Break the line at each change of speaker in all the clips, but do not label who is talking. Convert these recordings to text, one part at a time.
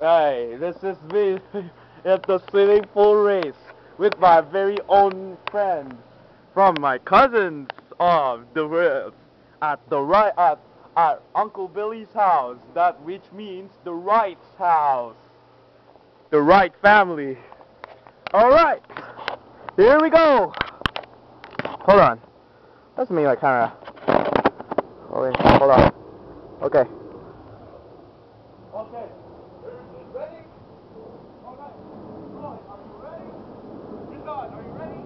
Hey, this is me at the swimming pool race with my very own friend from my cousins of the world at the right at, at Uncle Billy's house. That which means the Wright's house, the Wright family. All right, here we go. Hold on, that's me like kind of. Hold on. Okay. Okay. Ready? Alright. Roy, are you ready? Rizal, are you ready?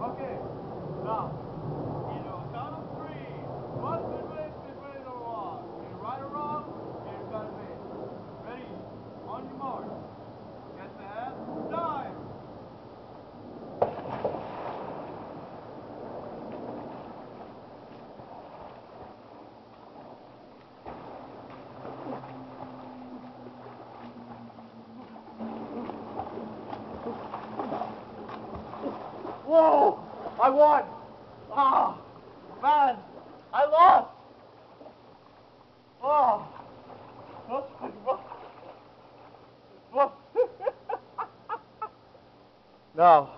Okay. Now, in a count of three. One good way, good way, or wrong. Okay, right or wrong, and you gotta win. Ready? On your mark. Get set. Time. Whoa! I won! Ah! man! I lost! Oh! No.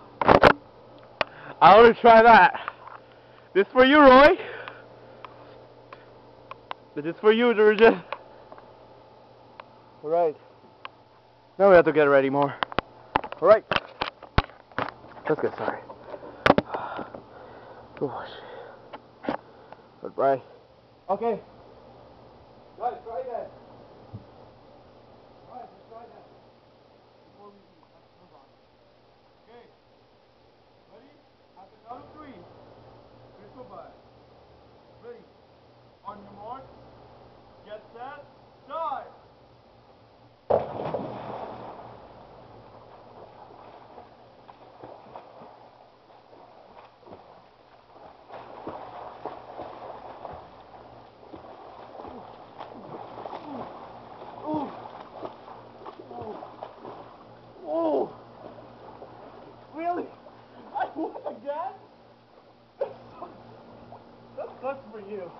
I want to try that. This for you, Roy. This is for you, Georgia. Alright. Now we have to get ready more. Alright. Let's get started. Shit. Goodbye. Okay. Right, try that. Right, let's try that. Before we eat, let's move on. Okay. Ready? At the count of three. Let's go by. Ready? On your mark. Get set. Start. Ooh. Ooh. Ooh. Really? I won again? Sucks for you.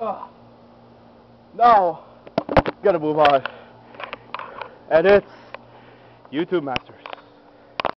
Oh. Now, gotta move on. And it's YouTube Masters.